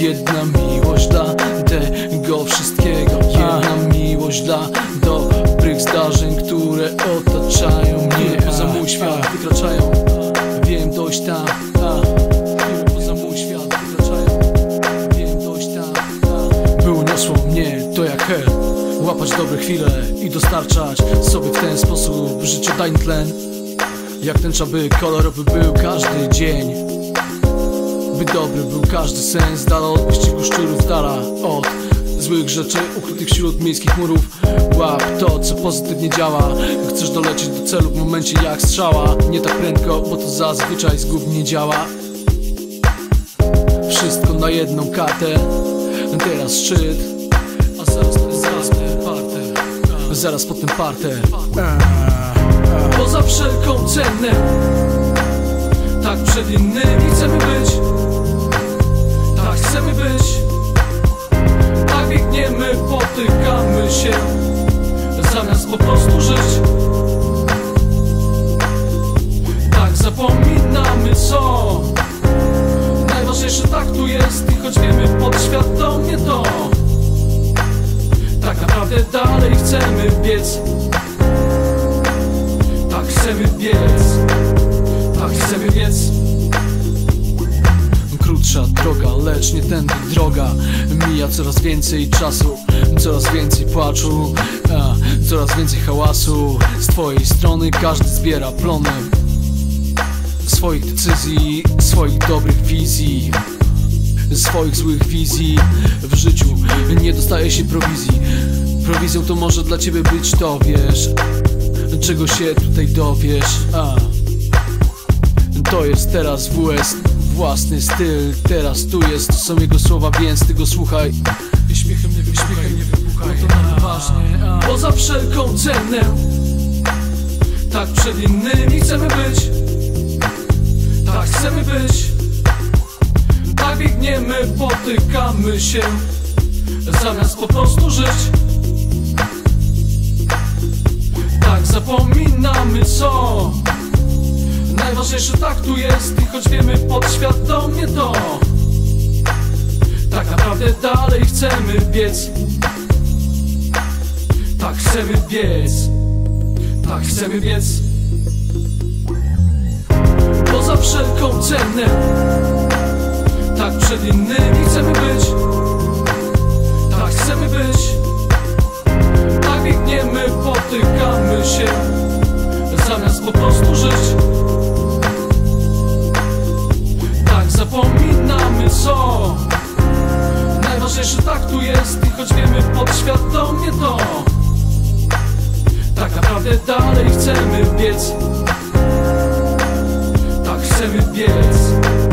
Jedna miłość dla tego wszystkiego Jedna miłość dla dobrych zdarzeń, które otaczają mnie. Poza mój świat wykraczają. Wiem dojść tam, poza mój świat wykraczają. Wiem dojść tam, a. By uniosło mnie to jak hel. Łapać dobre chwile i dostarczać sobie w ten sposób życiu dajny tlen. Jak tęcza by kolorowy był każdy dzień by dobry był każdy sens Dala od wyścigu szczurów, dala od Złych rzeczy ukrytych wśród miejskich murów. Łap to, co pozytywnie działa. Chcesz dolecieć do celu w momencie jak strzała Nie tak prędko, bo to zazwyczaj zgubnie działa. Wszystko na jedną kartę. Teraz szczyt A zaraz, zaraz potem parter. Zaraz potem parter. Poza wszelką cenę Tak przed innymi chcemy być choć wiemy podświadomie to. Tak naprawdę dalej chcemy biec. Tak chcemy biec. Tak chcemy biec. Krótsza droga, lecz nie tędy droga. Mija coraz więcej czasu, coraz więcej płaczu a, Coraz więcej hałasu. Z twojej strony każdy zbiera plony. Swoich decyzji, swoich dobrych wizji Swoich złych wizji w życiu. Nie dostaje się prowizji. Prowizją to może dla ciebie być to, wiesz Czego się tutaj dowiesz. A. To jest teraz WS Własny styl, teraz tu jest To są jego słowa, więc ty go słuchaj. Śmiechem nie wyśmiechaj, nie wybuchaj No to na poważnie a. Poza wszelką cenę Tak przed innymi chcemy być. Tak chcemy być biegniemy, potykamy się. Zamiast po prostu żyć. Tak zapominamy co? Najważniejsze tak tu jest I choć wiemy podświadomie to. Tak naprawdę dalej chcemy biec. Tak chcemy biec. Tak chcemy biec. Poza wszelką cenę przed innymi chcemy być. Tak chcemy być. Tak biegniemy, potykamy się. Zamiast po prostu żyć. Tak zapominamy co? Najważniejsze tak tu jest I choć wiemy podświadomie to. Tak naprawdę dalej chcemy biec. Tak chcemy biec